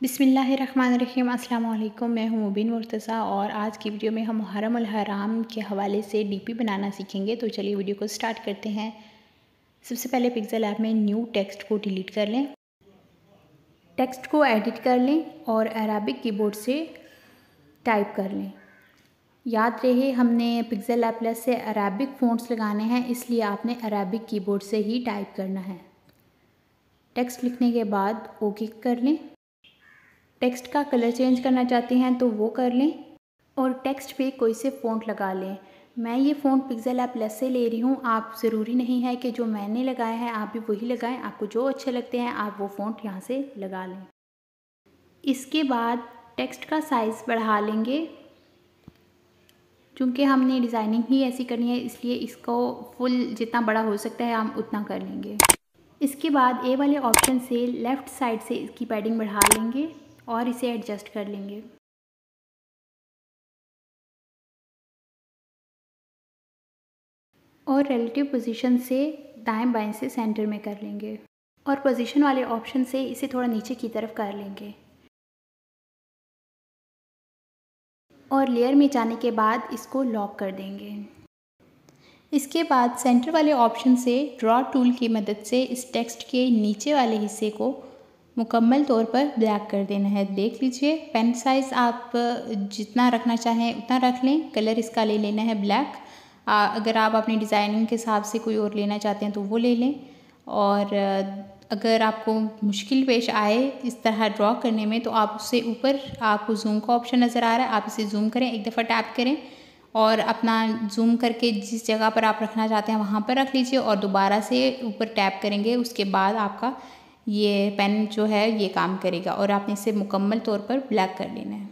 बिसमीम अल्लाम मैं हूँ मुबिन मुर्तज़ा और आज की वीडियो में हम मुहर्रम हराम के हवाले से डीपी बनाना सीखेंगे। तो चलिए वीडियो को स्टार्ट करते हैं। सबसे पहले पिक्सल ऐप में न्यू टेक्स्ट को डिलीट कर लें। टेक्स्ट को एडिट कर लें और अरबिक कीबोर्ड से टाइप कर लें। याद रहे, हमने पिक्सल ऐप प्लस से अरबिक फ़ॉन्ट्स लगाने हैं, इसलिए आपने अरबिक कीबोर्ड से ही टाइप करना है। टेक्स्ट लिखने के बाद ओके कर लें। टेक्स्ट का कलर चेंज करना चाहते हैं तो वो कर लें और टेक्स्ट पे कोई से फ़ॉन्ट लगा लें। मैं ये फ़ोन पिक्सल ऐप प्लस से ले रही हूँ। आप ज़रूरी नहीं है कि जो मैंने लगाया है, आप भी वही लगाएँ। आपको जो अच्छे लगते हैं, आप वो फ़ॉन्ट यहाँ से लगा लें। इसके बाद टेक्स्ट का साइज़ बढ़ा लेंगे। चूँकि हमने डिज़ाइनिंग ही ऐसी करनी है, इसलिए इसको फुल जितना बड़ा हो सकता है, हम उतना कर लेंगे। इसके बाद ए वाले ऑप्शन से लेफ़्ट साइड से इसकी पैडिंग बढ़ा लेंगे। और इसे एडजस्ट कर लेंगे। और रिलेटिव पोजीशन से दाएँ बाएँ से सेंटर में कर लेंगे। और पोजीशन वाले ऑप्शन से इसे थोड़ा नीचे की तरफ़ कर लेंगे। और लेयर में जाने के बाद इसको लॉक कर देंगे। इसके बाद सेंटर वाले ऑप्शन से ड्रॉ टूल की मदद से इस टेक्स्ट के नीचे वाले हिस्से को मुकम्मल तौर पर ब्लैक कर देना है। देख लीजिए, पेन साइज़ आप जितना रखना चाहें उतना रख लें। कलर इसका ले लेना है ब्लैक। अगर आप अपनी डिज़ाइनिंग के हिसाब से कोई और लेना चाहते हैं तो वो ले लें। और अगर आपको मुश्किल पेश आए इस तरह ड्रॉ करने में तो आप उससे ऊपर आपको जूम का ऑप्शन नज़र आ रहा है। आप इसे जूम करें, एक दफ़ा टैप करें और अपना जूम करके जिस जगह पर आप रखना चाहते हैं वहाँ पर रख लीजिए और दोबारा से ऊपर टैप करेंगे। उसके बाद आपका ये पेन जो है, ये काम करेगा और आपने इसे मुकम्मल तौर पर ब्लैक कर लेना है।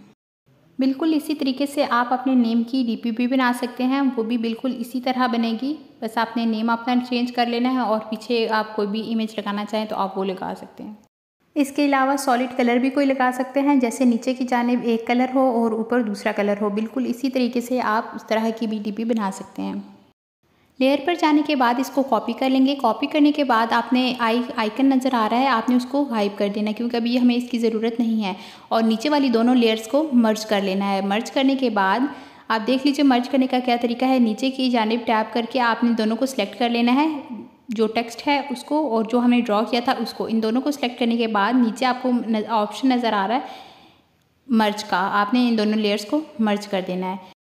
बिल्कुल इसी तरीके से आप अपने नेम की डीपी भी बना सकते हैं, वो भी बिल्कुल इसी तरह बनेगी। बस आपने नेम अपना चेंज कर लेना है और पीछे आप कोई भी इमेज लगाना चाहें तो आप वो लगा सकते हैं। इसके अलावा सॉलिड कलर भी कोई लगा सकते हैं, जैसे नीचे की जानब एक कलर हो और ऊपर दूसरा कलर हो। बिल्कुल इसी तरीके से आप उस तरह की भी डीपी बना सकते हैं। लेयर पर जाने के बाद इसको कॉपी कर लेंगे। कॉपी करने के बाद आपने आई आइकन नज़र आ रहा है, आपने उसको हाइप कर देना क्योंकि अभी हमें इसकी ज़रूरत नहीं है। और नीचे वाली दोनों लेयर्स को मर्ज कर लेना है। मर्ज करने के बाद आप देख लीजिए मर्ज करने का क्या तरीका है। नीचे की जानब टैप करके आपने दोनों को सिलेक्ट कर लेना है। जो टेक्स्ट है उसको और जो हमने ड्रॉ किया था उसको। इन दोनों को सिलेक्ट करने के बाद नीचे आपको ऑप्शन नज़र आ रहा है मर्ज का। आपने इन दोनों लेयर्स को मर्ज कर देना है।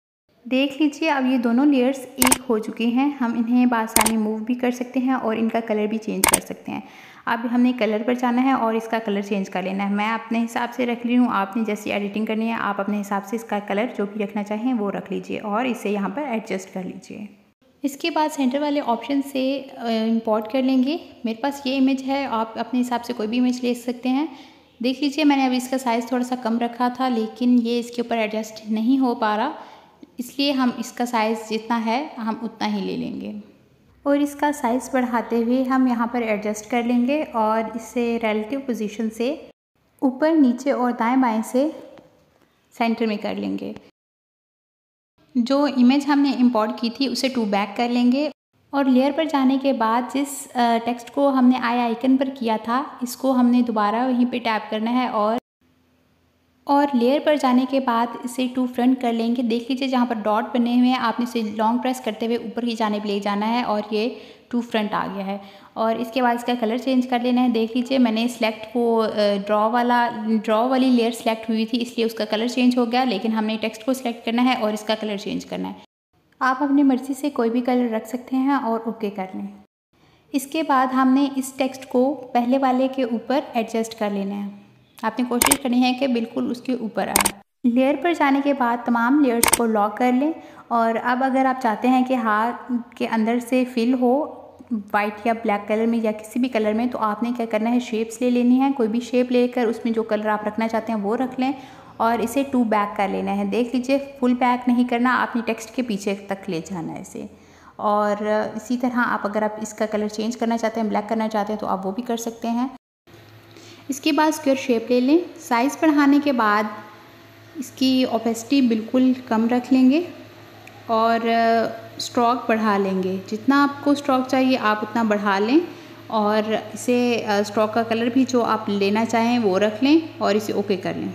देख लीजिए, अब ये दोनों लेयर्स एक हो चुके हैं। हम इन्हें बासानी मूव भी कर सकते हैं और इनका कलर भी चेंज कर सकते हैं। अब हमने कलर पर जाना है और इसका कलर चेंज कर लेना है। मैं अपने हिसाब से रख ली हूँ। आपने जैसी एडिटिंग करनी है, आप अपने हिसाब से इसका कलर जो भी रखना चाहें वो रख लीजिए और इसे यहाँ पर एडजस्ट कर लीजिए। इसके बाद सेंटर वाले ऑप्शन से इंपोर्ट कर लेंगे। मेरे पास ये इमेज है। आप अपने हिसाब से कोई भी इमेज ले सकते हैं। देख लीजिए, मैंने अभी इसका साइज़ थोड़ा सा कम रखा था, लेकिन ये इसके ऊपर एडजस्ट नहीं हो पा रहा। इसलिए हम इसका साइज़ जितना है, हम उतना ही ले लेंगे। और इसका साइज़ बढ़ाते हुए हम यहाँ पर एडजस्ट कर लेंगे और इसे रिलेटिव पोजीशन से ऊपर, नीचे और दाएँ बाएँ से सेंटर में कर लेंगे। जो इमेज हमने इंपोर्ट की थी, उसे टू बैक कर लेंगे और लेयर पर जाने के बाद जिस टेक्स्ट को हमने आई आइकन पर किया था, इसको हमने दोबारा वहीं पे टैप करना है और और लेयर पर जाने के बाद इसे टू फ्रंट कर लेंगे। देख लीजिए, जहाँ पर डॉट बने हुए हैं, आपने इसे लॉन्ग प्रेस करते हुए ऊपर की जाने ले जाना है और ये टू फ्रंट आ गया है। और इसके बाद इसका कलर चेंज कर लेना है। देख लीजिए, मैंने सिलेक्ट वो ड्रॉ वाला ड्रॉ वाली लेयर सेलेक्ट हुई थी, इसलिए उसका कलर चेंज हो गया, लेकिन हमने टेक्स्ट को सिलेक्ट करना है और इसका कलर चेंज करना है। आप अपनी मर्ज़ी से कोई भी कलर रख सकते हैं और ओके कर लें। इसके बाद हमने इस टेक्स्ट को पहले वाले के ऊपर एडजस्ट कर लेना है। आपने कोशिश करनी है कि बिल्कुल उसके ऊपर आए। लेयर पर जाने के बाद तमाम लेयर्स को लॉक कर लें और अब अगर आप चाहते हैं कि हाथ के अंदर से फिल हो वाइट या ब्लैक कलर में या किसी भी कलर में तो आपने क्या करना है, शेप्स ले लेनी है। कोई भी शेप लेकर उसमें जो कलर आप रखना चाहते हैं वो रख लें और इसे टू बैक कर लेना है। देख लीजिए, फुल बैक नहीं करना, आपने टेक्स्ट के पीछे तक ले जाना है इसे। और इसी तरह आप अगर आप इसका कलर चेंज करना चाहते हैं, ब्लैक करना चाहते हैं तो आप वो भी कर सकते हैं। इसके बाद स्क्वेयर शेप ले लें। साइज़ बढ़ाने के बाद इसकी ओपेसिटी बिल्कुल कम रख लेंगे और स्ट्रोक बढ़ा लेंगे। जितना आपको स्ट्रोक चाहिए, आप उतना बढ़ा लें और इसे स्ट्रोक का कलर भी जो आप लेना चाहें, वो रख लें और इसे ओके कर लें।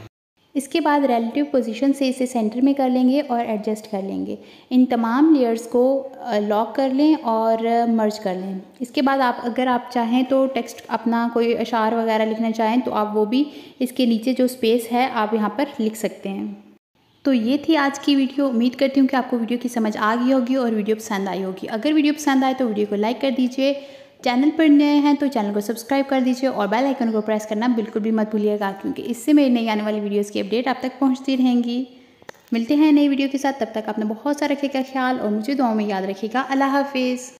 इसके बाद रिलेटिव पोजीशन से इसे सेंटर में कर लेंगे और एडजस्ट कर लेंगे। इन तमाम लेयर्स को लॉक कर लें और मर्ज कर लें। इसके बाद आप, अगर आप चाहें तो टेक्स्ट अपना कोई अशार वगैरह लिखना चाहें तो आप वो भी इसके नीचे जो स्पेस है आप यहाँ पर लिख सकते हैं। तो ये थी आज की वीडियो उम्मीद करती हूँ कि आपको वीडियो की समझ आ गई होगी और वीडियो पसंद आई होगी। अगर वीडियो पसंद आए तो वीडियो को लाइक कर दीजिए। चैनल पर नए हैं तो चैनल को सब्सक्राइब कर दीजिए और बेल आइकन को प्रेस करना बिल्कुल भी मत भूलिएगा, क्योंकि इससे मेरी नई आने वाली वीडियोस की अपडेट आप तक पहुँचती रहेंगी। मिलते हैं नई वीडियो के साथ, तब तक आपने बहुत सारा रखेगा ख्याल और मुझे दुआओं में याद रखेगा अल्लाह हाफिज़।